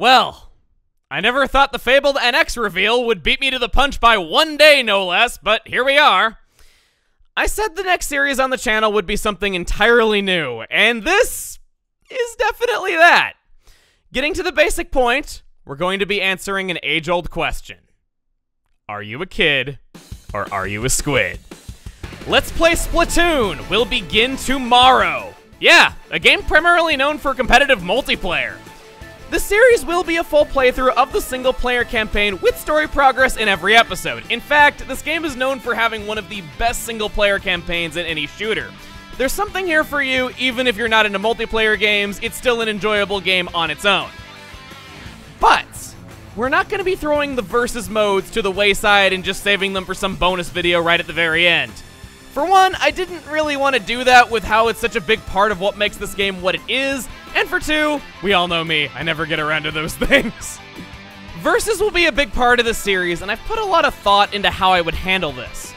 Well, I never thought the fabled NX reveal would beat me to the punch by one day, no less, but here we are. I said the next series on the channel would be something entirely new, and this is definitely that. Getting to the basic point, we're going to be answering an age old question Are you a kid, or are you a squid? Let's Play Splatoon We'll begin tomorrow. Yeah, a game primarily known for competitive multiplayer. The series will be a full playthrough of the single player campaign with story progress in every episode. In fact, this game is known for having one of the best single player campaigns in any shooter. There's something here for you, even if you're not into multiplayer games, it's still an enjoyable game on its own. But, we're not going to be throwing the versus modes to the wayside and just saving them for some bonus video right at the very end. For one, I didn't really want to do that with how it's such a big part of what makes this game what it is, and for two, we all know me, I never get around to those things. Versus will be a big part of the series, and I've put a lot of thought into how I would handle this.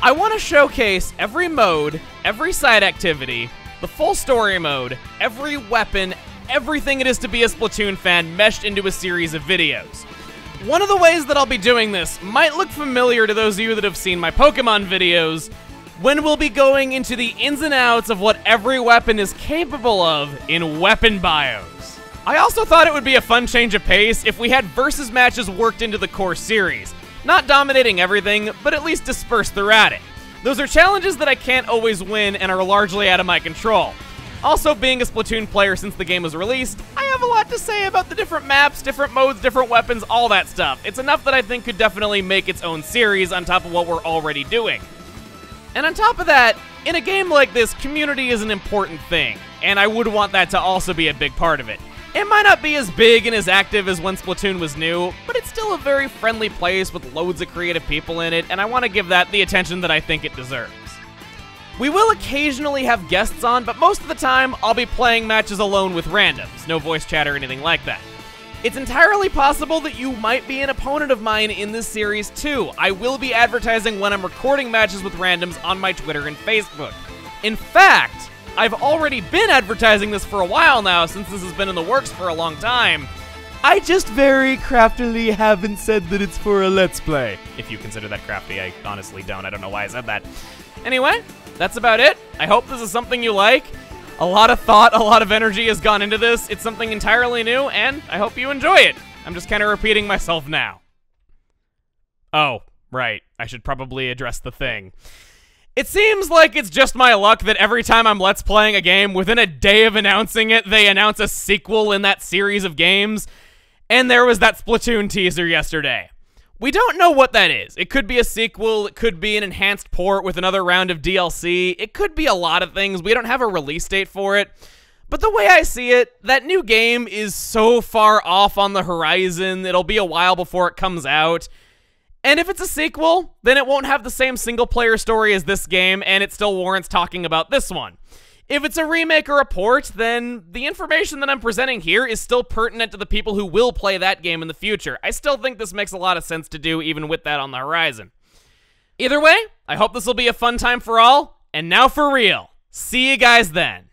I want to showcase every mode, every side activity, the full story mode, every weapon, everything it is to be a Splatoon fan meshed into a series of videos. One of the ways that I'll be doing this might look familiar to those of you that have seen my Pokemon videos, when we'll be going into the ins and outs of what every weapon is capable of in weapon bios. I also thought it would be a fun change of pace if we had versus matches worked into the core series. Not dominating everything, but at least dispersed throughout it. Those are challenges that I can't always win and are largely out of my control. Also, being a Splatoon player since the game was released, I have a lot to say about the different maps, different modes, different weapons, all that stuff. It's enough that I think could definitely make its own series on top of what we're already doing. And on top of that, in a game like this, community is an important thing, and I would want that to also be a big part of it. It might not be as big and as active as when Splatoon was new, but it's still a very friendly place with loads of creative people in it, and I want to give that the attention that I think it deserves. We will occasionally have guests on, but most of the time, I'll be playing matches alone with randoms, no voice chat or anything like that. It's entirely possible that you might be an opponent of mine in this series too. I will be advertising when I'm recording matches with randoms on my Twitter and Facebook. In fact, I've already been advertising this for a while now since this has been in the works for a long time. I just very craftily haven't said that it's for a Let's Play. If you consider that crafty, I honestly don't. I don't know why I said that. Anyway, that's about it. I hope this is something you like. A lot of thought, a lot of energy has gone into this. It's something entirely new, and I hope you enjoy it. I'm just kind of repeating myself now. Oh, right. I should probably address the thing. It seems like it's just my luck that every time I'm Let's Playing a game, within a day of announcing it, they announce a sequel in that series of games. And there was that Splatoon teaser yesterday. We don't know what that is. It could be a sequel, it could be an enhanced port with another round of DLC, it could be a lot of things. We don't have a release date for it. But the way I see it, that new game is so far off on the horizon, it'll be a while before it comes out. And if it's a sequel, then it won't have the same single player story as this game, and it still warrants talking about this one. If it's a remake or a port, then the information that I'm presenting here is still pertinent to the people who will play that game in the future. I still think this makes a lot of sense to do, even with that on the horizon. Either way, I hope this will be a fun time for all, and now for real. See you guys then.